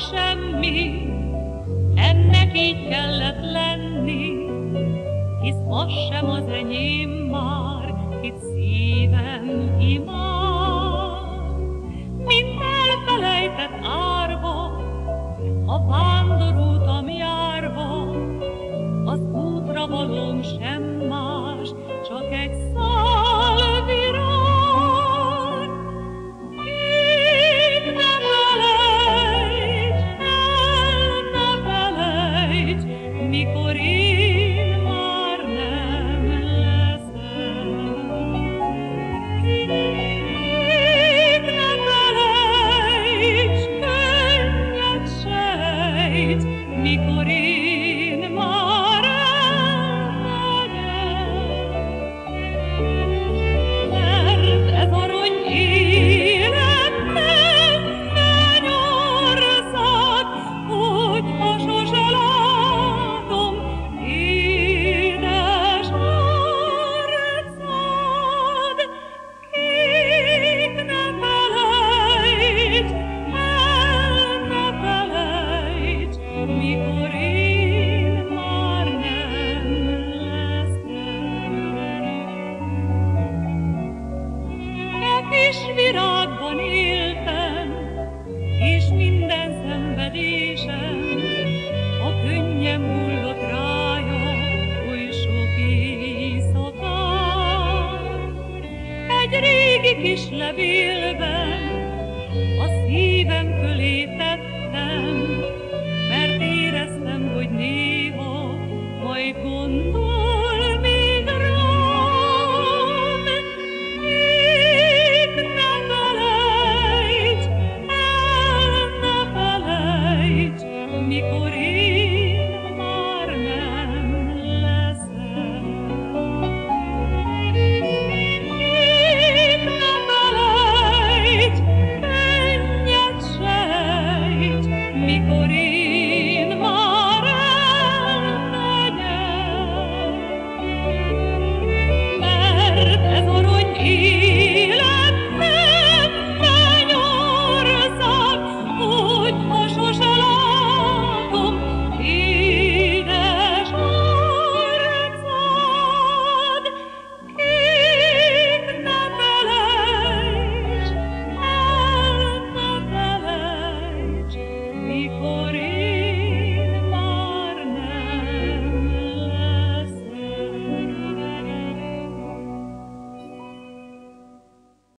semmi, ennek így kellett lenni, hisz az sem az enyém már, itt szívem imád. Mint elfelejtett árva, a vándorútam járva, az útra valóm sem kis virágban éltem, és minden szenvedésem a könnyem hullott rája oly sok éjszakán. Egy régi kis levélben a szívem fölé tettem, por